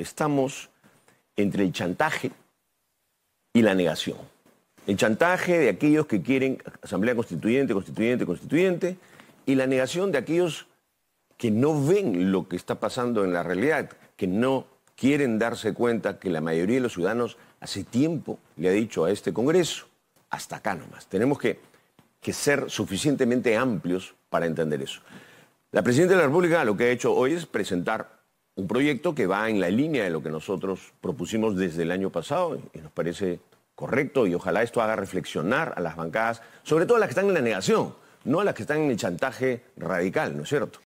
estamos entre el chantaje y la negación. El chantaje de aquellos que quieren asamblea constituyente, constituyente, constituyente, y la negación de aquellos que no ven lo que está pasando en la realidad, que no quieren darse cuenta que la mayoría de los ciudadanos hace tiempo le ha dicho a este Congreso, hasta acá nomás. Tenemos que, que ser suficientemente amplios para entender eso. La Presidenta de la República lo que ha hecho hoy es presentar un proyecto que va en la línea de lo que nosotros propusimos desde el año pasado y nos parece correcto y ojalá esto haga reflexionar a las bancadas, sobre todo a las que están en la negación, no a las que están en el chantaje radical, ¿no es cierto?